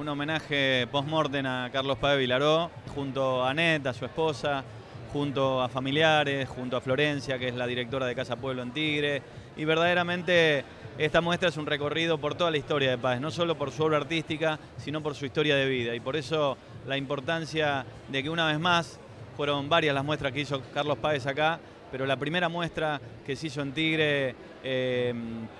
Un homenaje post-mortem a Carlos Páez Vilaró, junto a Anet, a su esposa, junto a familiares, junto a Florencia, que es la directora de Casa Pueblo en Tigre. Y verdaderamente esta muestra es un recorrido por toda la historia de Páez, no solo por su obra artística, sino por su historia de vida. Y por eso la importancia de que una vez más, fueron varias las muestras que hizo Carlos Páez acá, pero la primera muestra que se hizo en Tigre eh,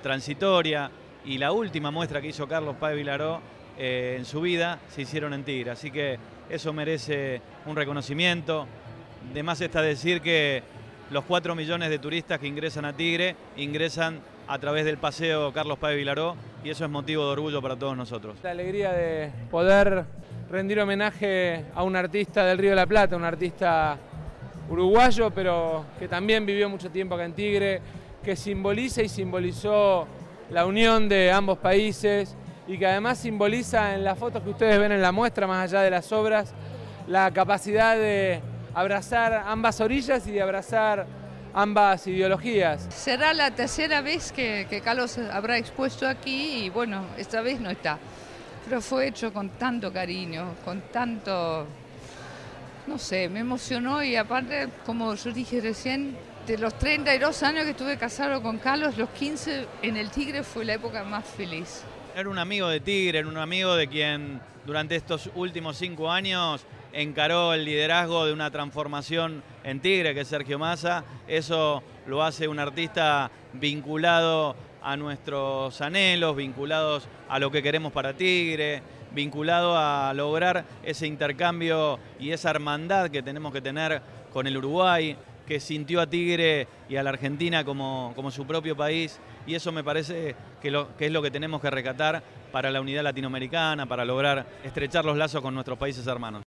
transitoria y la última muestra que hizo Carlos Páez Vilaró eh, en su vida se hicieron en Tigre. Así que eso merece un reconocimiento. De más está decir que los 4 millones de turistas que ingresan a Tigre ingresan a través del paseo Carlos Páez Vilaró y eso es motivo de orgullo para todos nosotros. La alegría de poder rendir homenaje a un artista del Río de la Plata, un artista uruguayo, pero que también vivió mucho tiempo acá en Tigre, que simboliza y simbolizó la unión de ambos países y que además simboliza en las fotos que ustedes ven en la muestra, más allá de las obras, la capacidad de abrazar ambas orillas y de abrazar ambas ideologías. Será la tercera vez que, Carlos habrá expuesto aquí y bueno, esta vez no está. Pero fue hecho con tanto cariño, con tanto, no sé, me emocionó y aparte, como yo dije recién, de los 32 años que estuve casado con Carlos, los 15 en el Tigre fue la época más feliz. Era un amigo de Tigre, era un amigo de quien durante estos últimos cinco años encaró el liderazgo de una transformación en Tigre, que es Sergio Massa. Eso lo hace un artista vinculado a nuestros anhelos, vinculados a lo que queremos para Tigre, vinculado a lograr ese intercambio y esa hermandad que tenemos que tener con el Uruguay, que sintió a Tigre y a la Argentina como, como su propio país y eso me parece que, lo, que es lo que tenemos que recatar para la unidad latinoamericana, para lograr estrechar los lazos con nuestros países hermanos.